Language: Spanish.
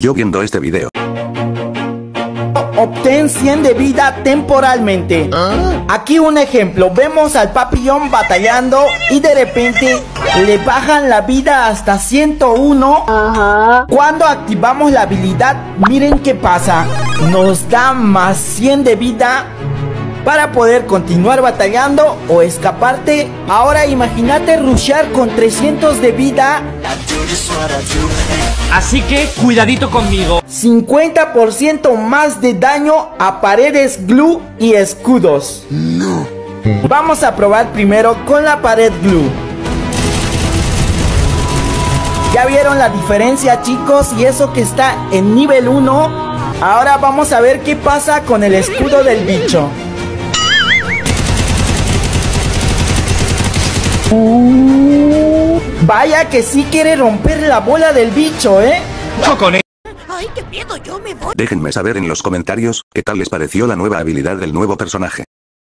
Yo viendo este video. Obtén 100 de vida temporalmente. Aquí un ejemplo. Vemos al papillón batallando y de repente le bajan la vida hasta 101. Cuando activamos la habilidad, miren qué pasa. Nos da más 100 de vida para poder continuar batallando o escaparte. Ahora imagínate rushear con 300 de vida. Así que cuidadito conmigo. 50% más de daño a paredes glue y escudos. Vamos a probar primero con la pared glue. ¿Ya vieron la diferencia chicos? Y eso que está en nivel 1. Ahora vamos a ver qué pasa con el escudo del bicho. Vaya que sí quiere romper la bola del bicho, ¿eh? Cocones. Déjenme saber en los comentarios qué tal les pareció la nueva habilidad del nuevo personaje.